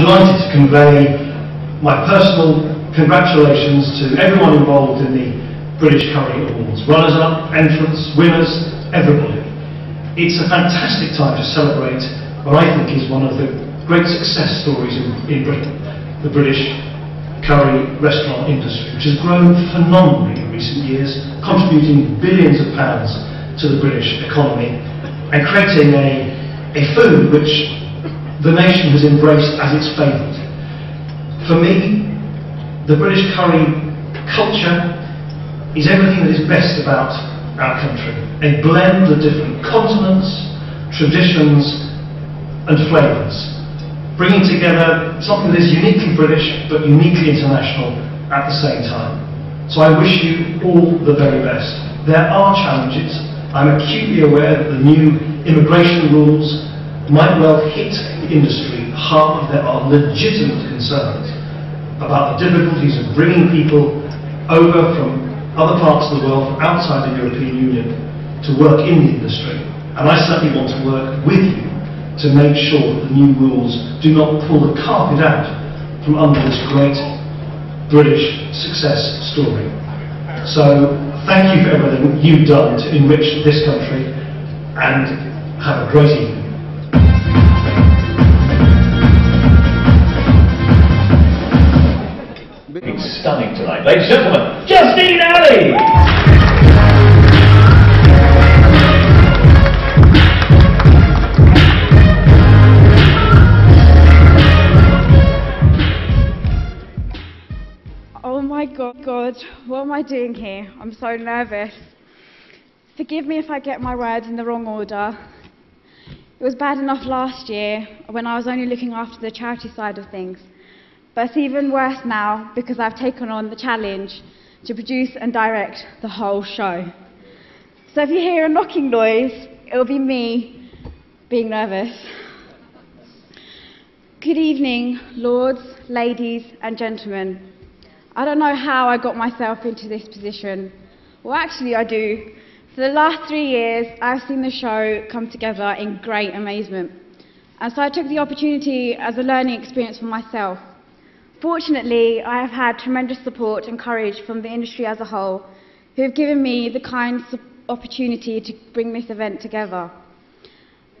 delighted to convey my personal congratulations to everyone involved in the British Curry Awards. Runners-up, entrants, winners, everybody. It's a fantastic time to celebrate what I think is one of the great success stories in, in Britain, the British curry restaurant industry, which has grown phenomenally in recent years, contributing billions of pounds to the British economy and creating a, a food which the nation has embraced as its favourite. For me, the British curry culture is everything that is best about our country. A blend of different continents, traditions and flavours bringing together something that is uniquely British but uniquely international at the same time. So I wish you all the very best. There are challenges. I'm acutely aware that the new immigration rules might well hit the industry hard. There are legitimate concerns about the difficulties of bringing people over from other parts of the world, from outside the European Union, to work in the industry. And I certainly want to work with you to make sure that the new rules do not pull the carpet out from under this great British success story. So thank you for everything you've done to enrich this country and have a great evening. Stunning tonight. Ladies and gentlemen, Justine Ali! Oh my God, God, what am I doing here? I'm so nervous. Forgive me if I get my words in the wrong order. It was bad enough last year when I was only looking after the charity side of things. But it's even worse now because I've taken on the challenge to produce and direct the whole show. So if you hear a knocking noise, it'll be me being nervous. Good evening, lords, ladies, and gentlemen. I don't know how I got myself into this position. Well, actually, I do. For the last three years, I've seen the show come together in great amazement. And so I took the opportunity as a learning experience for myself. Fortunately, I have had tremendous support and courage from the industry as a whole, who have given me the kind opportunity to bring this event together.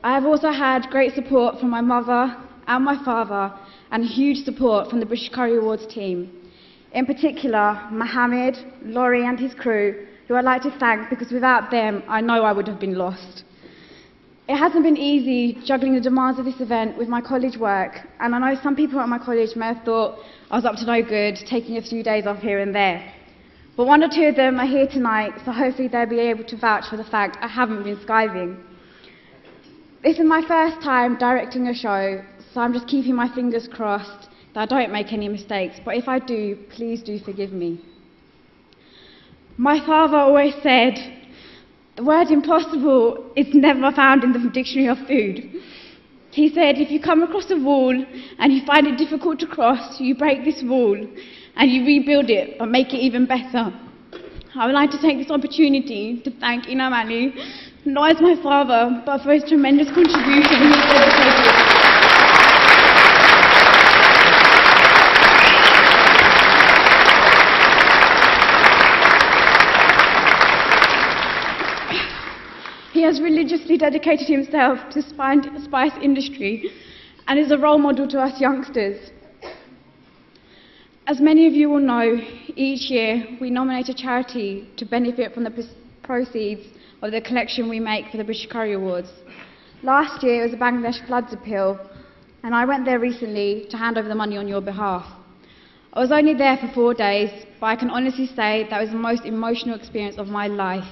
I have also had great support from my mother and my father, and huge support from the British Curry Awards team. In particular, Mohammed, Laurie and his crew, who I'd like to thank because without them, I know I would have been lost. It hasn't been easy juggling the demands of this event with my college work, and I know some people at my college may have thought I was up to no good, taking a few days off here and there. But one or two of them are here tonight, so hopefully they'll be able to vouch for the fact I haven't been skiving. This is my first time directing a show, so I'm just keeping my fingers crossed that I don't make any mistakes, but if I do, please do forgive me. My father always said, the word impossible is never found in the dictionary of food. He said, if you come across a wall and you find it difficult to cross, you break this wall and you rebuild it, but make it even better. I would like to take this opportunity to thank Enam Ali, not as my father, but for his tremendous contribution and his dedication. He has dedicated himself to spice industry and is a role model to us youngsters. As many of you will know, each year we nominate a charity to benefit from the proceeds of the collection we make for the British Curry Awards. Last year it was the Bangladesh floods appeal, and I went there recently to hand over the money on your behalf. I was only there for four days, but I can honestly say that was the most emotional experience of my life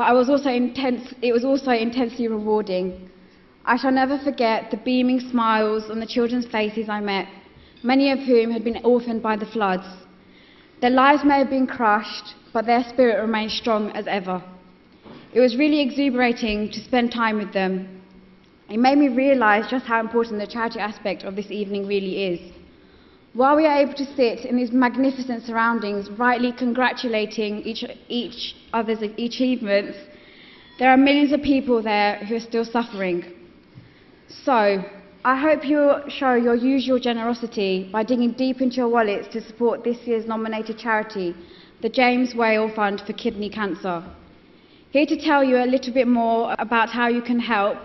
but I was also intense, it was also intensely rewarding. I shall never forget the beaming smiles on the children's faces I met, many of whom had been orphaned by the floods. Their lives may have been crushed, but their spirit remained strong as ever. It was really exuberating to spend time with them. It made me realise just how important the charity aspect of this evening really is. While we are able to sit in these magnificent surroundings, rightly congratulating each, each other's achievements, there are millions of people there who are still suffering. So, I hope you'll show your usual generosity by digging deep into your wallets to support this year's nominated charity, the James Whale Fund for Kidney Cancer. Here to tell you a little bit more about how you can help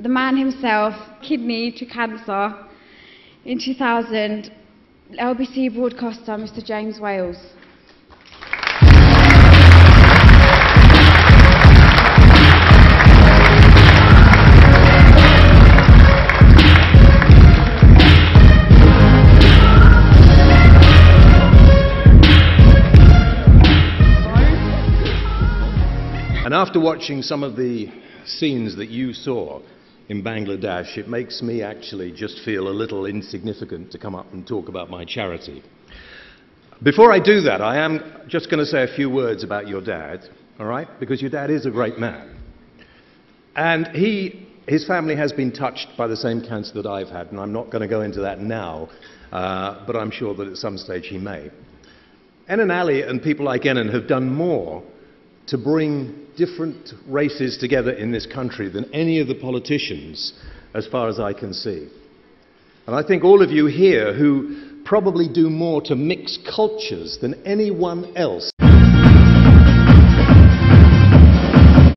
the man himself, kidney to cancer, in 2000, LBC broadcaster Mr. James Whale. And after watching some of the scenes that you saw in Bangladesh, it makes me actually just feel a little insignificant to come up and talk about my charity. Before I do that, I am just going to say a few words about your dad, all right? Because your dad is a great man. And he, his family has been touched by the same cancer that I've had, and I'm not going to go into that now, uh, but I'm sure that at some stage he may. Enam Ali and people like Enam have done more to bring different races together in this country than any of the politicians, as far as I can see. And I think all of you here who probably do more to mix cultures than anyone else.